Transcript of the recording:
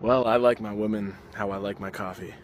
Well, I like my women how I like my coffee.